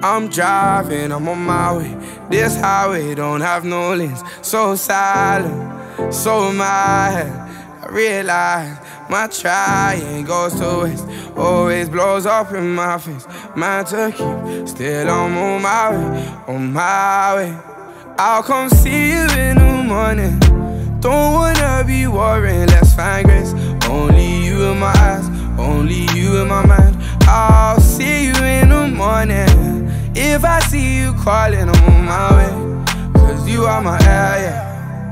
I'm driving, I'm on my way. This highway don't have no lanes. So silent, so mad. I realize my trying goes to waste. Always blows up in my face. Man to keep, still I'm on my way, on my way. I'll come see you in the morning. Don't wanna be worrying, let's find grace. Only you in my eyes, only you in my mind. If I see you calling, I'm on my way. Cause you are my air, yeah.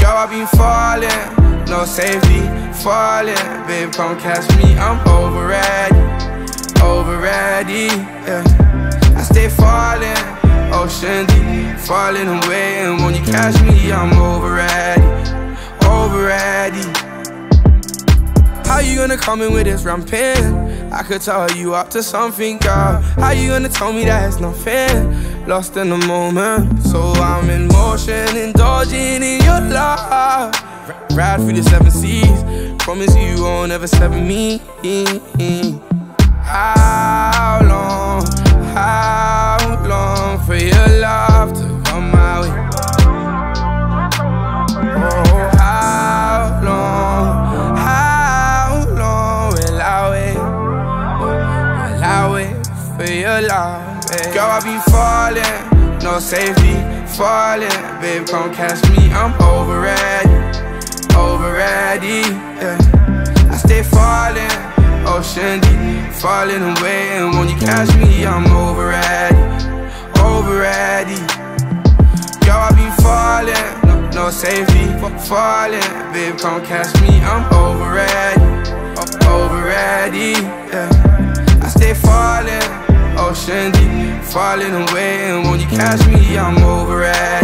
Girl, I've been falling, no safety, falling. Babe, come catch me, I'm over ready, over ready, yeah. I stay falling, ocean deep, falling away. And when you catch me, I'm over ready, over ready. How you gonna come in with this ramping? I could tell you up to something, girl. How you gonna tell me that it's nothing? Lost in the moment, so I'm in motion, indulging in your love. Ride through the seven seas, promise you won't ever sever me. How Babe? Girl, I be falling, no safety, falling. Babe, come catch me, I'm over ready, over ready. Yeah. I stay falling, ocean deep, falling away. And when you catch me, I'm over ready, over ready. Girl, I be falling, no, no safety, falling. Babe, come catch me, I'm over ready. falling away. And when you catch me, I'm over it.